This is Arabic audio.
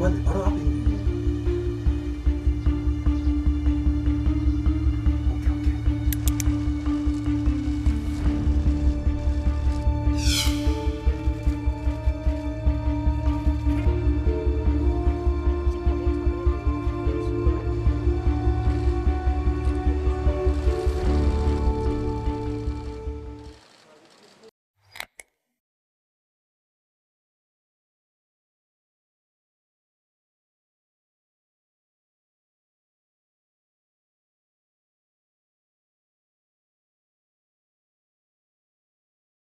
one robbing